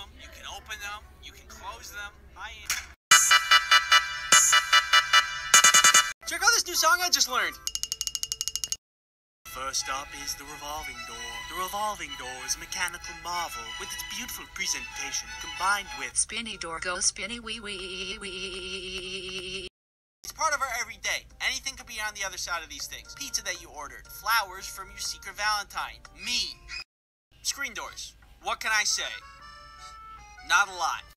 walk through them, you can open them, you can close them. I Check out this new song I just learned. First up is the revolving door. The revolving door is a mechanical marvel with its beautiful presentation combined with Spinny door go spinny wee wee wee. It's part of our everyday. Anything could be on the other side of these things. Pizza that you ordered, flowers from your secret Valentine, me. Screen doors. What can I say? Not a lot.